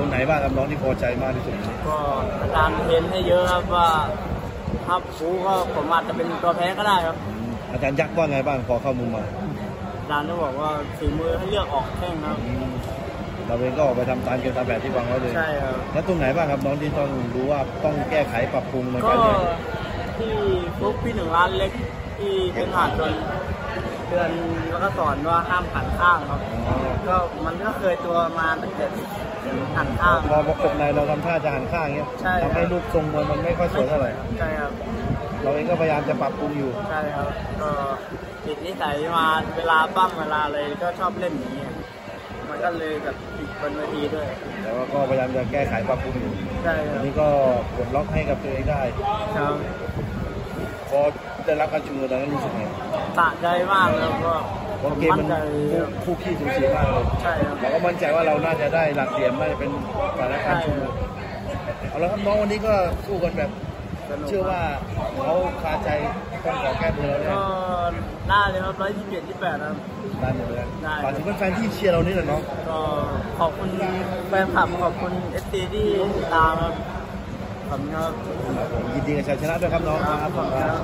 รงไหนบ้างครับน้องที่พอใจมากที่สุดก็อาจารย์เห็นให้เยอะครับว่าถ้าฟูก็ผมอาจจะเป็นตัวแพ้ก็ได้ครับอืมอาจารย์ยักษ์ว่าไงบ้างพอเข้ามุมมาอาจารย์ก็บอกว่าฝีมือให้เลือกออกแข้งครับอืมเราเองก็ออกไปทำตามเกมตามแบบที่วางไว้เลยใช่ครับแล้วตรงไหนบ้างครับน้องที่ต้องรู้ว่าต้องแก้ไขปรับปรุงในก็การเล่นที่ฟุกพี่หนึ่งร้านเล็ก ที่เป็นผ่านจนเตือนแล้วก็สอนว่าห้ามหันข้างครับ ก็มันก็เคยตัวมาตั้งแต่หันข้างพอประกบในเราทำท่าจะหันข้างเงี้ยใช่ครับทำให้รูปทรงมวยมันไม่ค่อยสวยเท่าไหร่ใช่ครับเราเองก็พยายามจะปรับปรุงอยู่ใช่ครับก็ติดนิสัยมาเวลาปั้มเวลาอะไรก็ชอบเล่นอย่างเงี้ยมันก็เลยแบบติดบนเวทีด้วย แต่ว่าก็พยายามจะแก้ไขปรับปรุงอยู่ใช่คอัรันบนี้ก็ปลดล็อกให้กับตัวเองได้ครับ พอได้รับการชูมือตอนนั้นรู้สึกไงสะใจมากแล้วก็เพราะเกมมันใจคู่คู่ขี้สูสีมากเลยใช่ครับเราก็มั่นใจว่าเราน่าจะได้หลักเหลี่ยมน่าจะเป็นสถานการณ์ชูมือเอาละครับน้องวันนี้ก็สู้กันแบบสนุกเชื่อว่าเขาคาใจต้องขอแก้มือเราเนี่ยก็ได้เลยครับร้อยยี่สิบเจ็ดยี่สิบแปดครับได้หมดเลยได้ฝากถึงแฟนๆที่เชียร์เรานี่แหละน้องก็ขอบคุณแฟนคลับขอบคุณเอสตีที่ติดตามครับ ขอบคุณครับยินดีกับชัยชนะด้วยครับน้องครับขอบคุณครับ